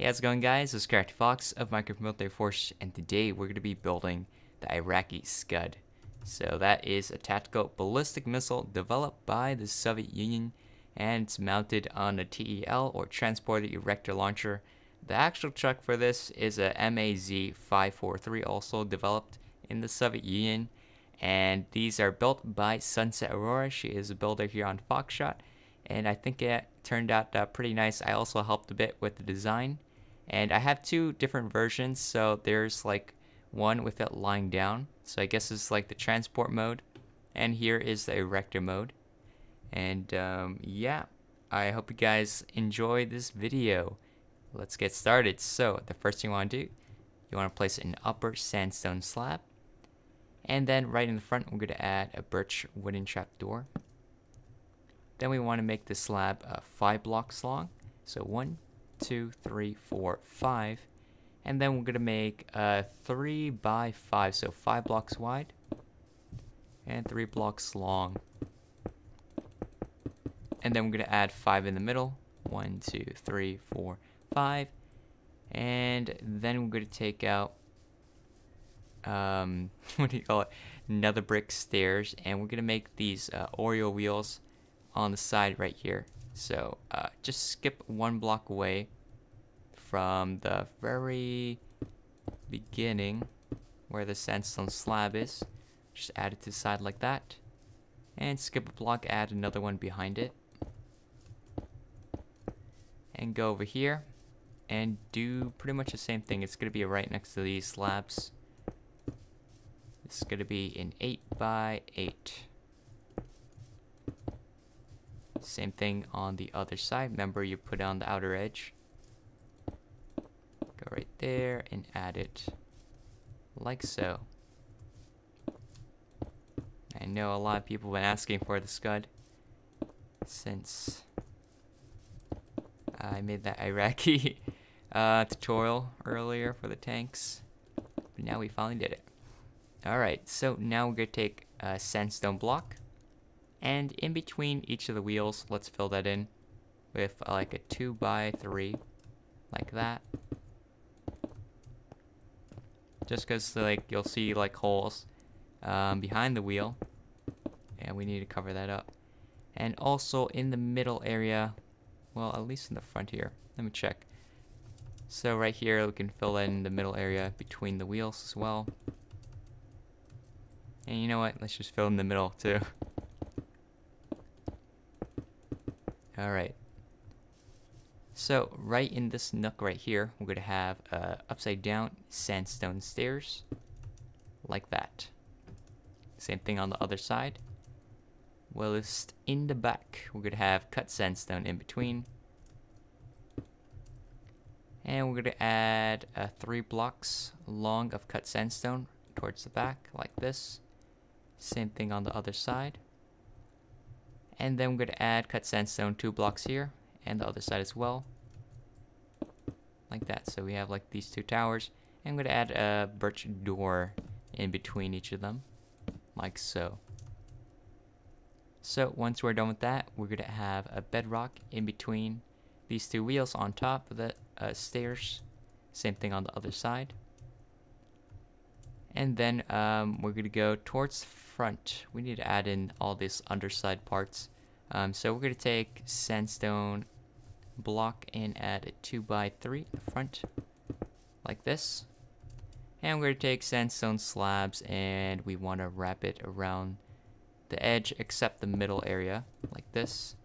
Hey, how's it going guys? This is Crafty Fox of Minecraft Military Force, and today we're going to be building the Iraqi Scud. So that is a tactical ballistic missile developed by the Soviet Union, and it's mounted on a TEL, or Transporter Erector Launcher. The actual truck for this is a MAZ-543, also developed in the Soviet Union, and these are built by Sunset Aurora. She is a builder here on Foxshot, and I think it turned out uh, pretty nice. I also helped a bit with the design. And I have two different versions, so there's like one with it lying down. So I guess it's like the transport mode. And here is the erector mode. And um, yeah, I hope you guys enjoy this video. Let's get started. So the first thing you want to do, you want to place an upper sandstone slab. And then right in the front, we're going to add a birch wooden trapdoor. Then we want to make the slab uh, 5 blocks long. So one, two, three, four, five. And then we're gonna make a three by five, so five blocks wide and three blocks long. And then we're gonna add five in the middle. One, two, three, four, five. And then we're gonna take out um, what do you call it? A nether brick stairs, and we're gonna make these uh, Oreo wheels on the side right here. So uh, just skip one block away from the very beginning where the sandstone slab is. Just add it to the side like that. And skip a block, add another one behind it. And go over here and do pretty much the same thing. It's going to be right next to these slabs. It's going to be an 8 by 8 same thing on the other side. Remember, you put on the outer edge. Go right there and add it like so. I know a lot of people have been asking for the scud since I made that Iraqi uh, tutorial earlier for the tanks. But now we finally did it. Alright, so now we're going to take a sandstone block and in between each of the wheels, let's fill that in with uh, like a 2 by 3 like that. Just because like you'll see like holes um, behind the wheel and we need to cover that up. And also in the middle area, well at least in the front here, let me check. So right here we can fill in the middle area between the wheels as well. And you know what, let's just fill in the middle too. Alright. So, right in this nook right here, we're going to have uh, upside down sandstone stairs. Like that. Same thing on the other side. Well, just in the back, we're going to have cut sandstone in between. And we're to add uh, three blocks long of cut sandstone towards the back, like this. Same thing on the other side. And then we're going to add cut sandstone two blocks here and the other side as well. Like that. So we have like these two towers. And I'm going to add a birch door in between each of them. Like so. So once we're done with that, we're going to have a bedrock in between these two wheels on top of the uh, stairs. Same thing on the other side. And then um, we're going to go towards front. We need to add in all these underside parts. Um, so we're going to take sandstone block and add a 2 by 3 in the front, like this. And we're going to take sandstone slabs and we want to wrap it around the edge except the middle area, like this.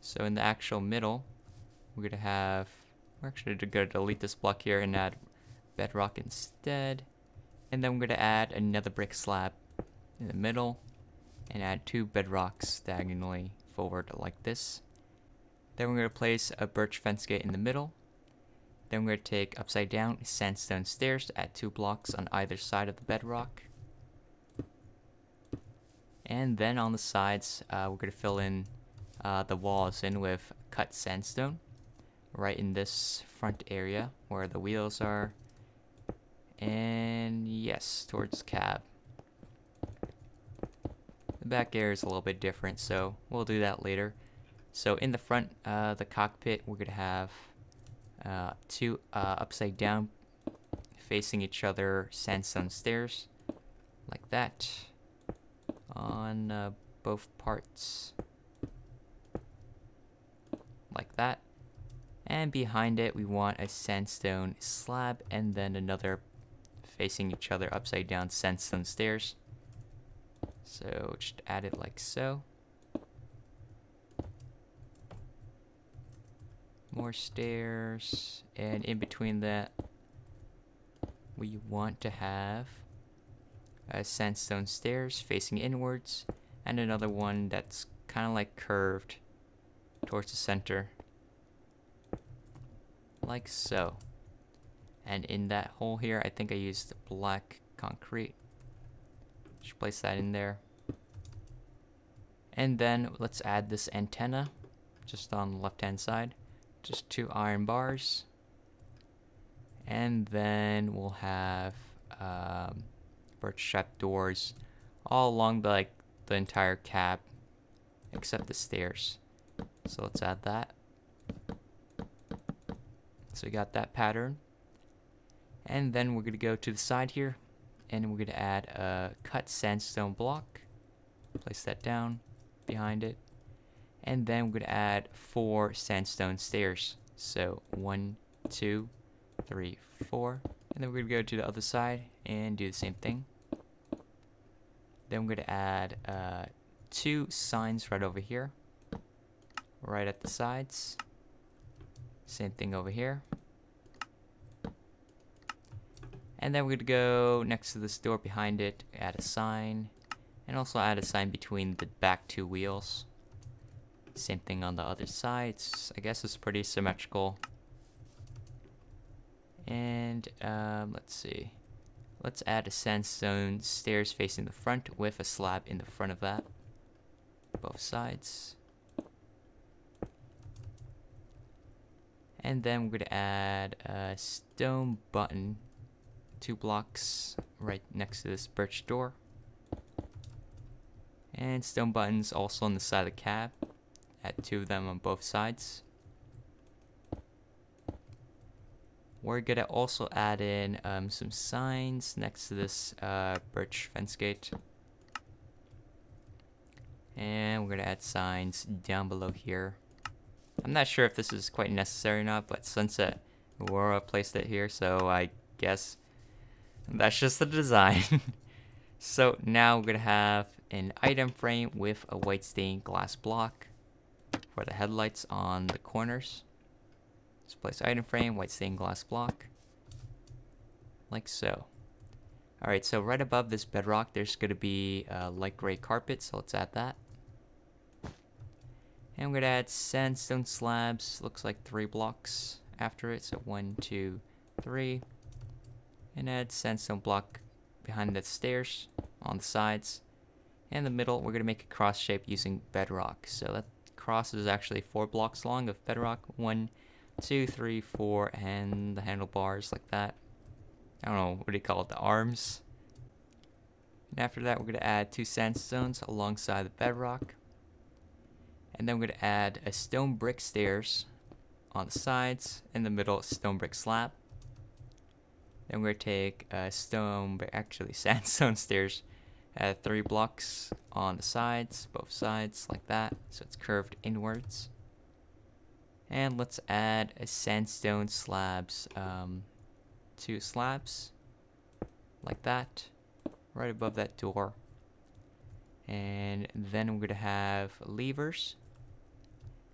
So in the actual middle, we're going to have, we're actually going to delete this block here and add bedrock instead. And then we're going to add a nether brick slab in the middle and add two bedrocks diagonally forward like this. Then we're going to place a birch fence gate in the middle. Then we're going to take upside down sandstone stairs to add two blocks on either side of the bedrock. And then on the sides, uh, we're going to fill in uh, the walls in with cut sandstone right in this front area where the wheels are and yes, towards cab. The back air is a little bit different, so we'll do that later. So in the front, uh, the cockpit, we're gonna have uh, two uh, upside down, facing each other sandstone stairs, like that, on uh, both parts, like that. And behind it, we want a sandstone slab and then another facing each other upside down sandstone stairs. So just add it like so. More stairs, and in between that, we want to have a sandstone stairs facing inwards, and another one that's kind of like curved towards the center, like so. And in that hole here, I think I used black concrete. Just place that in there. And then let's add this antenna just on the left hand side. Just two iron bars. And then we'll have um, birch trap doors all along the, like the entire cab except the stairs. So let's add that. So we got that pattern. And then we're going to go to the side here and we're going to add a cut sandstone block. Place that down behind it. And then we're going to add four sandstone stairs. So one, two, three, four. And then we're going to go to the other side and do the same thing. Then we're going to add uh, two signs right over here. Right at the sides. Same thing over here. And then we're going to go next to this door behind it, add a sign, and also add a sign between the back two wheels. Same thing on the other sides. I guess it's pretty symmetrical. And um, let's see. Let's add a sandstone stairs facing the front with a slab in the front of that. Both sides. And then we're going to add a stone button two blocks right next to this birch door. And stone buttons also on the side of the cab. Add two of them on both sides. We're gonna also add in um, some signs next to this uh, birch fence gate. And we're gonna add signs down below here. I'm not sure if this is quite necessary or not, but Sunset Aurora placed it here, so I guess that's just the design. so now we're gonna have an item frame with a white stained glass block for the headlights on the corners. Let's place item frame, white stained glass block, like so. Alright, so right above this bedrock, there's gonna be a light gray carpet, so let's add that. And I'm gonna add sandstone slabs, looks like three blocks after it, so one, two, three and add sandstone block behind the stairs on the sides. And the middle, we're going to make a cross shape using bedrock. So that cross is actually four blocks long of bedrock. One, two, three, four, and the handlebars like that. I don't know, what do you call it, the arms? And after that, we're going to add two sandstones alongside the bedrock. And then we're going to add a stone brick stairs on the sides, in the middle, stone brick slab. Then we're going to take a stone, but actually sandstone stairs at three blocks on the sides, both sides, like that. So it's curved inwards. And let's add a sandstone slabs, um, two slabs, like that, right above that door. And then we're going to have levers.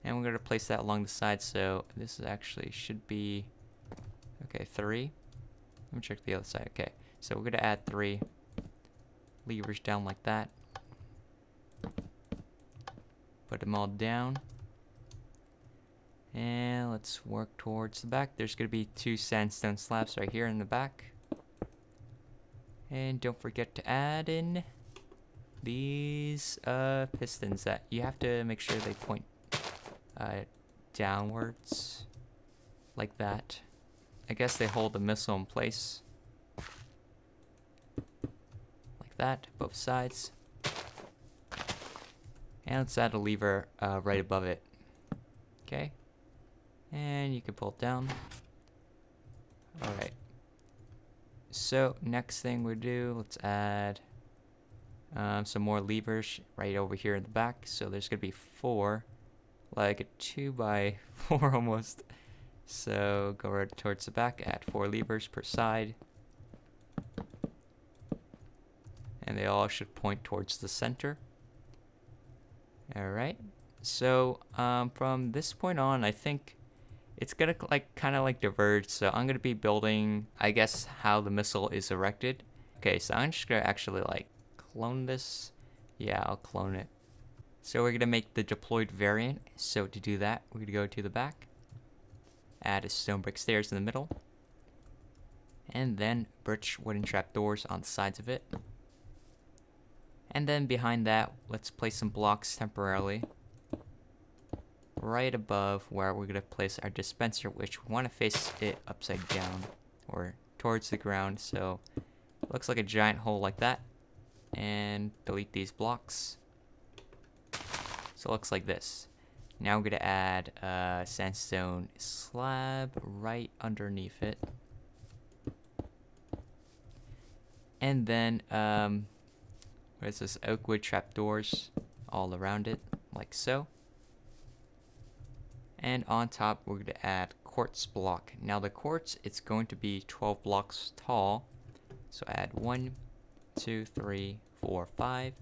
And we're going to place that along the side, so this is actually should be, okay, three. Let me check the other side. Okay, so we're gonna add three levers down like that. Put them all down. And let's work towards the back. There's gonna be two sandstone slabs right here in the back. And don't forget to add in these uh, pistons that you have to make sure they point uh, downwards like that. I guess they hold the missile in place. Like that, both sides. And let's add a lever uh, right above it. Okay. And you can pull it down. Alright. So, next thing we do, let's add um, some more levers right over here in the back. So there's going to be four, like a two by four almost. So go right towards the back, add four levers per side. And they all should point towards the center. Alright, so um, from this point on, I think it's gonna like kind of like diverge. So I'm gonna be building, I guess, how the missile is erected. Okay, so I'm just gonna actually like clone this. Yeah, I'll clone it. So we're gonna make the deployed variant. So to do that, we're gonna go to the back, add a stone brick stairs in the middle, and then birch wooden trapdoors on the sides of it. And then behind that, let's place some blocks temporarily right above where we're going to place our dispenser, which we want to face it upside down or towards the ground. So it looks like a giant hole like that. And delete these blocks. So it looks like this. Now we're going to add a sandstone slab right underneath it. And then, um, where's this oak wood trapdoors all around it, like so. And on top, we're going to add quartz block. Now the quartz, it's going to be 12 blocks tall. So add 1, 2, 3, 4, 5,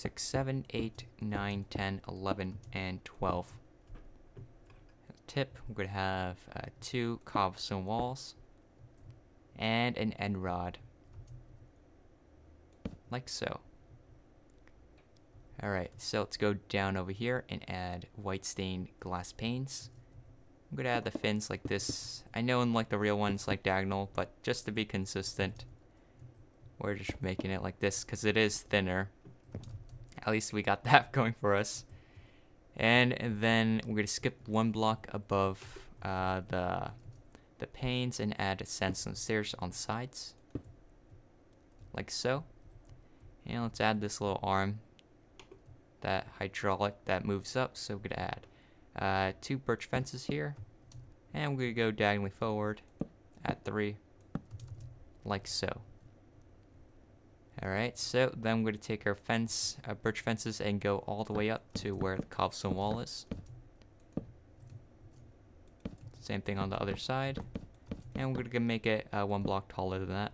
6, 7, 8, 9, 10, 11, and 12. Tip, we're going to have uh, two cobblestone walls and an end rod. Like so. Alright, so let's go down over here and add white stained glass panes. I'm gonna add the fins like this. I know in like the real ones like diagonal, but just to be consistent, we're just making it like this because it is thinner. At least we got that going for us. And then we're gonna skip one block above uh, the the panes and add sandstone stairs on the sides, like so. And let's add this little arm that hydraulic that moves up. So we're gonna add uh, two birch fences here, and we're gonna go diagonally forward at three, like so. Alright, so then I'm going to take our fence, uh, birch fences, and go all the way up to where the cobblestone wall is. Same thing on the other side. And we're going to make it uh, one block taller than that.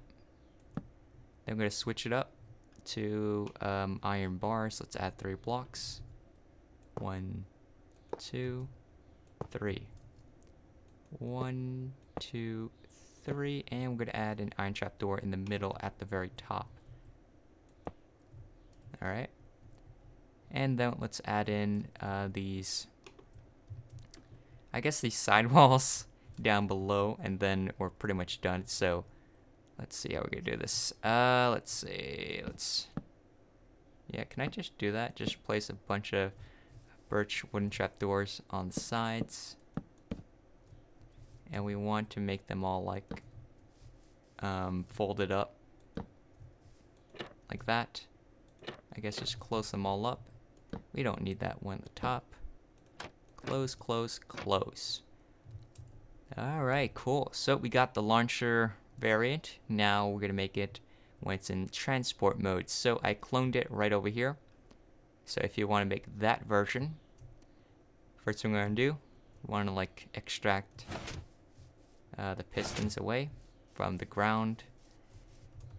Then we're going to switch it up to um, iron bars. Let's add three blocks. One, two, three. One, two, three, and we're going to add an iron trap door in the middle at the very top. Alright. And then let's add in uh, these, I guess these sidewalls down below, and then we're pretty much done. So Let's see how we're gonna do this. Uh, let's see. Let's. Yeah, can I just do that? Just place a bunch of birch wooden trapdoors on the sides. And we want to make them all like um, folded up. Like that. I guess just close them all up. We don't need that one at the top. Close, close, close. Alright, cool. So we got the launcher variant. Now we're to make it when it's in transport mode. So I cloned it right over here. So if you want to make that version, first thing we're to do, we want to like extract uh, the pistons away from the ground.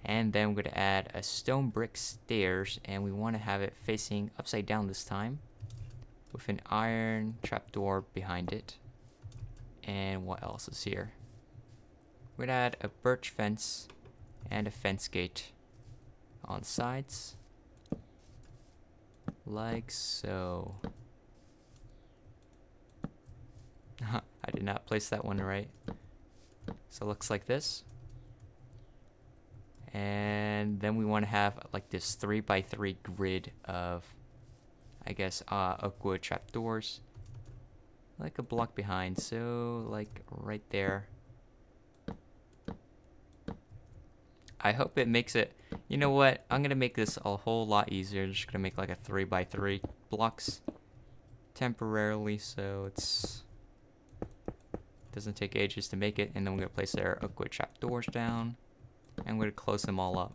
And then we're going to add a stone brick stairs and we want to have it facing upside down this time with an iron trapdoor behind it. And what else is here? We're gonna add a birch fence and a fence gate on sides. Like so. I did not place that one right. So it looks like this. And then we want to have like this 3 by 3 grid of, I guess, uh, oak wood trapdoors. Like a block behind, so like right there. I hope it makes it, you know what, I'm going to make this a whole lot easier. I'm just going to make like a 3 by 3 blocks temporarily so it's Doesn't take ages to make it. And then we're to place our oak wood trapdoors down. We're going to close them all up.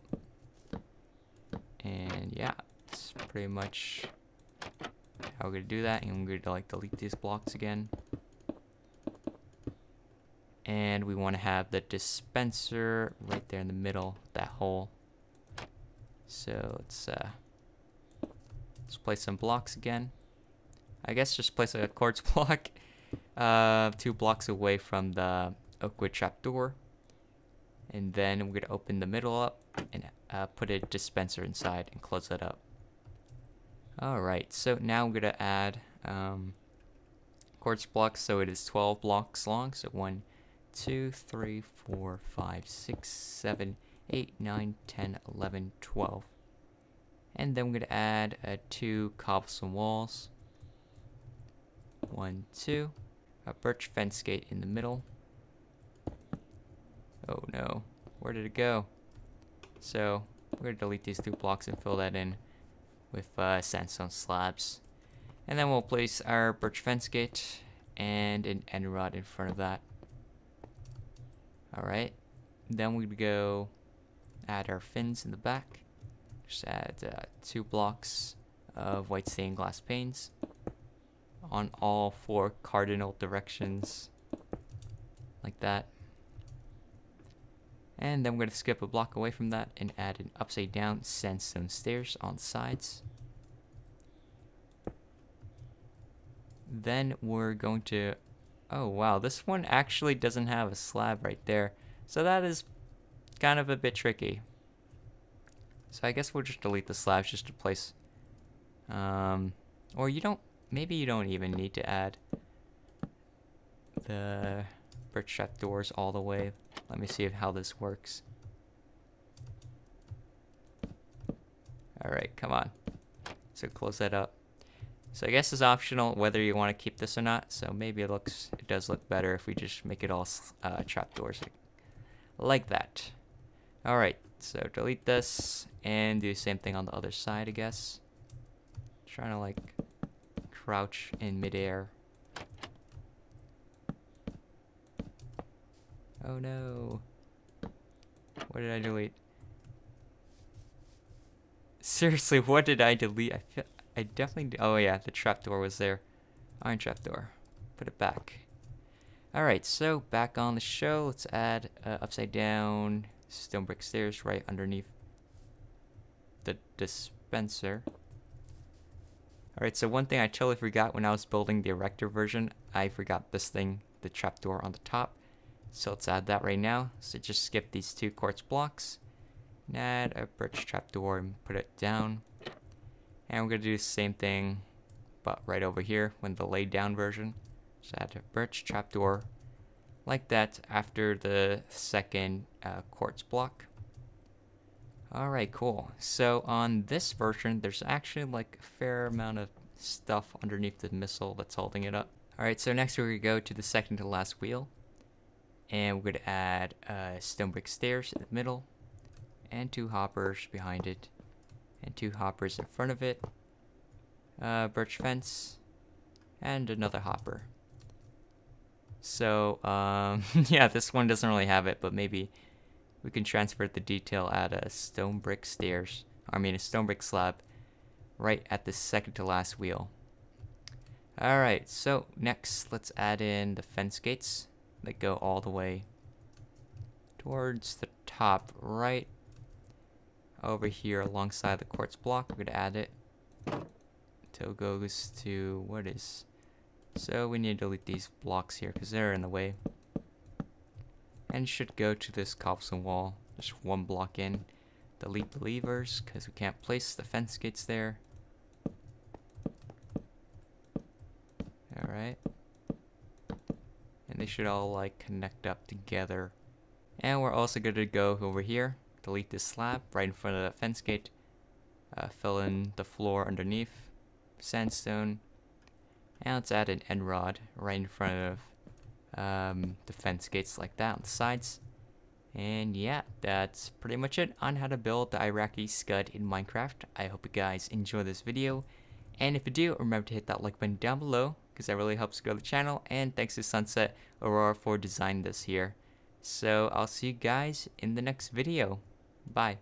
And yeah, it's pretty much how we're going to do that. And I'm going to like delete these blocks again. And we want to have the dispenser right there in the middle, that hole. So let's uh, let's place some blocks again. I guess just place a quartz block uh, two blocks away from the oakwood trapdoor. And then we're to open the middle up and uh, put a dispenser inside and close that up. Alright, so now we're going to add um, quartz blocks so it is 12 blocks long. So 1, 2, 3, 4, 5, 6, 7, 8, 9, 10, 11, 12. And then we're to add uh, two cobblestone walls. One, two. A birch fence gate in the middle. Oh no. Where did it go? So, we're to delete these two blocks and fill that in with uh, sandstone slabs. And then we'll place our birch fence gate and an end rod in front of that. Alright. Then we go add our fins in the back. Just add uh, two blocks of white stained glass panes on all four cardinal directions like that. And then we're going to skip a block away from that and add an upside down sandstone stairs on sides. Then we're going to, oh wow, this one actually doesn't have a slab right there. So that is kind of a bit tricky. So I guess we'll just delete the slabs just to place, um, or you don't maybe you don't even need to add the birch trap doors all the way. Let me see how this works. Alright, come on. So close that up. So I guess it's optional whether you want to keep this or not. So maybe it looks, it does look better if we just make it all uh, trapdoors like, that. Alright, so delete this and do the same thing on the other side, I guess. Trying to like crouch in midair. Oh no. What did I delete? Seriously, what did I delete? I feel I definitely Oh yeah, the trapdoor was there. Iron trapdoor. Put it back. Alright, so back on the show. Let's add uh, upside down stone brick stairs right underneath the dispenser. Alright, so one thing I totally forgot when I was building the Erector version, I forgot this thing, the trapdoor on the top. So let's add that right now. So just skip these two quartz blocks. And add a birch trapdoor and put it down. And we're going to do the same thing, but right over here when the laid down version. So add a birch trapdoor like that after the second uh, quartz block. Alright, cool. So on this version, there's actually like a fair amount of stuff underneath the missile that's holding it up. Alright, so next we're going to go to the second to last wheel. And we're going to add uh, stone brick stairs in the middle. And two hoppers behind it. And two hoppers in front of it. Uh, birch fence. And another hopper. So, um, yeah, this one doesn't really have it, but maybe we can transfer the detail at a stone brick stairs, I mean a stone brick slab, right at the second to last wheel. Alright, so next let's add in the fence gates that go all the way towards the top right over here alongside the quartz block. We're going to add it until it goes to, what is, so we need to delete these blocks here because they're in the way. And should go to this cobblestone wall. Just one block in. Delete the levers because we can't place the fence gates there alright and they should all like connect up together and we're also going to go over here delete this slab right in front of the fence gate uh, fill in the floor underneath sandstone and let's add an end rod right in front of um, fence gates like that on the sides. And yeah, that's pretty much it on how to build the Iraqi Scud in Minecraft. I hope you guys enjoy this video. And if you do, remember to hit that like button down below. Because that really helps grow the channel. And thanks to Sunset Aurora for designing this here. So I'll see you guys in the next video. Bye.